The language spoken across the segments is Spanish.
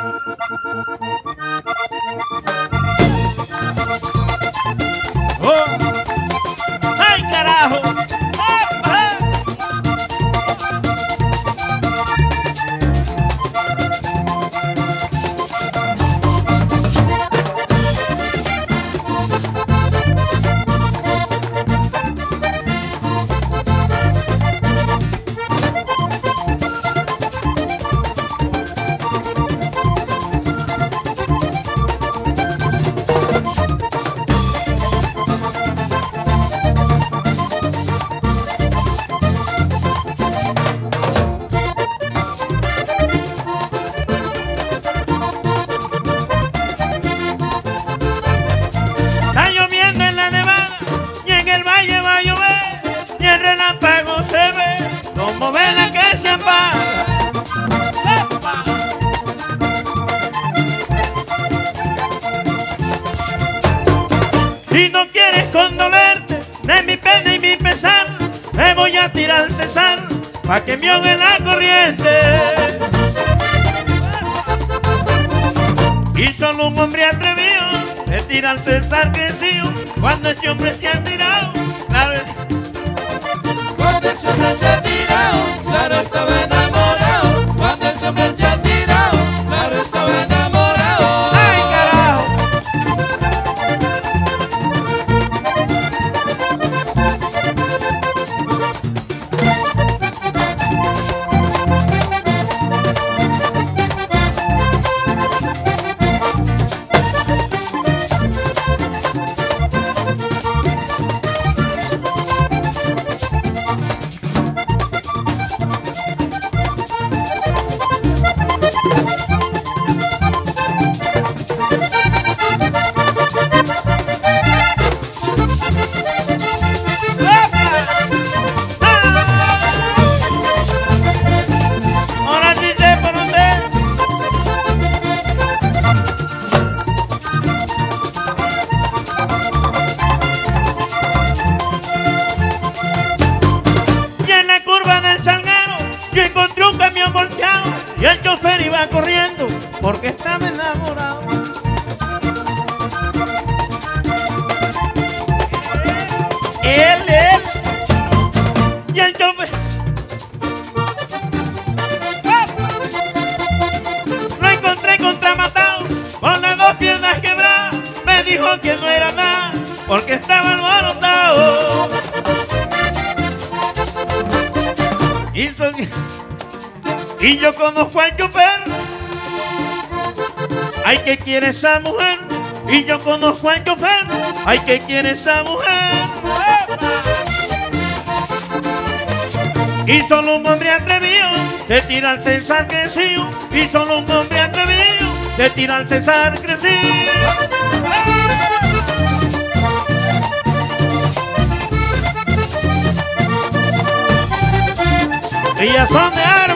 Thank you. Si no quieres condolerte de mi pena y mi pesar, me voy a tirar al cesar pa' que me ahogue la corriente. Y solo un hombre atrevido se tira al César crecido cuando ese hombre se ha tirado. Claro, es- Cuando ese hombre se ha tirado, claro estaba enamorado. Corriendo porque estaba enamorado. Él es y el chofer Lo encontré contramatado, con las dos piernas quebradas. Me dijo que no era nada, porque estaba alborotado. Y, son- y yo conozco al chofer. Ay, que quiere esa mujer. Y yo conozco al chofer. Ay, que quiere esa mujer. Y solo un hombre atrevido se tira al César crecido. Y solo un hombre atrevido se tira al César crecido. Ellas son de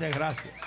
Gracias, gracias.